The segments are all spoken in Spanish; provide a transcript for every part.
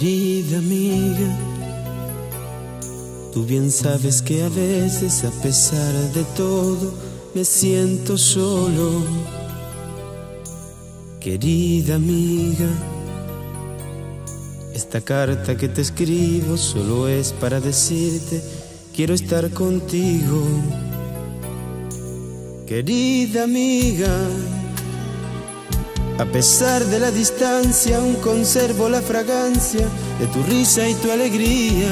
Querida amiga, tú bien sabes que a veces a pesar de todo me siento solo. Querida amiga, esta carta que te escribo solo es para decirte, quiero estar contigo. Querida amiga, a pesar de la distancia, aún conservo la fragancia de tu risa y tu alegría.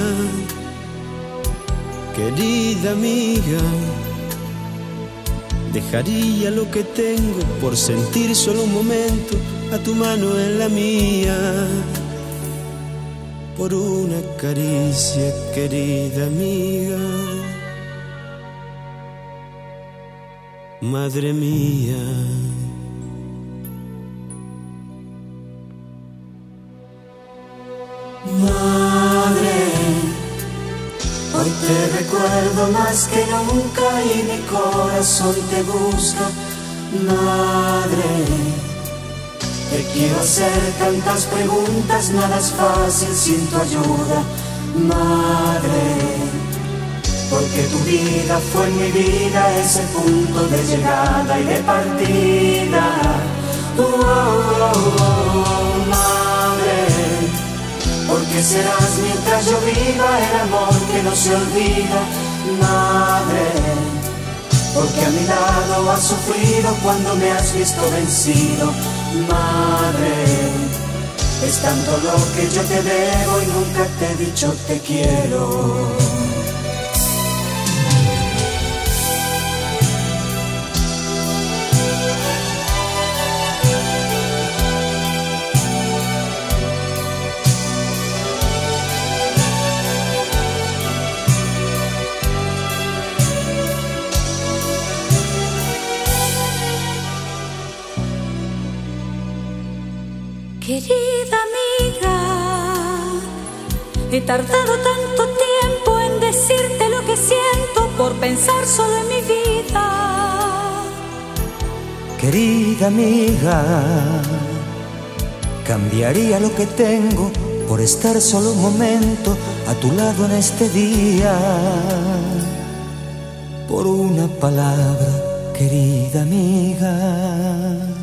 Querida amiga, dejaría lo que tengo por sentir solo un momento a tu mano en la mía. Por una caricia, querida amiga. Madre mía. Madre, hoy te recuerdo más que nunca y mi corazón te busca. Madre, te quiero hacer tantas preguntas, nada es fácil sin tu ayuda. Madre, porque tu vida fue mi vida ese punto de llegada y de partida. Oh, oh, oh, porque serás mientras yo viva el amor que no se olvida, madre. Porque a mi lado has sufrido cuando me has visto vencido, madre. Es tanto lo que yo te debo y nunca te he dicho te quiero. Querida amiga, he tardado tanto tiempo en decirte lo que siento por pensar solo en mi vida. Querida amiga, cambiaría lo que tengo por estar solo un momento a tu lado en este día. Por una palabra, querida amiga.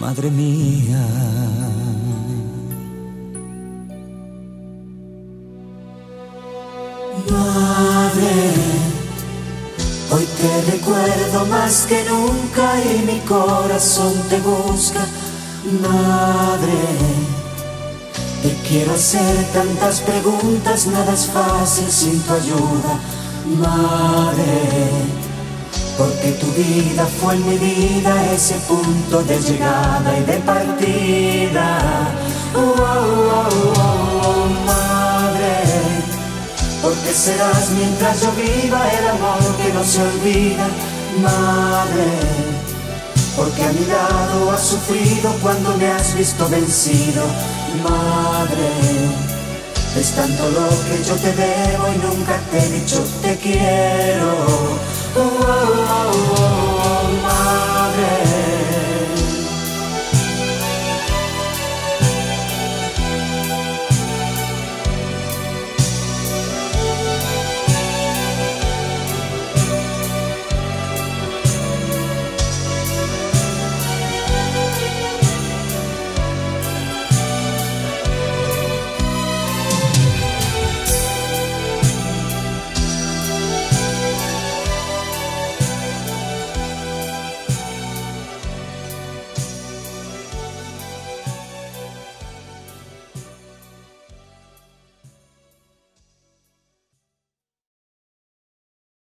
Madre mía. Madre, hoy te recuerdo más que nunca y mi corazón te busca. Madre, te quiero hacer tantas preguntas, nada es fácil sin tu ayuda. Madre, porque tu vida fue en mi vida ese punto de llegada y de partida. Oh, oh, oh, madre, porque serás mientras yo viva el amor que no se olvida, madre. Porque a mi lado has sufrido cuando me has visto vencido, madre. Es tanto lo que yo te debo y nunca te he dicho te quiero.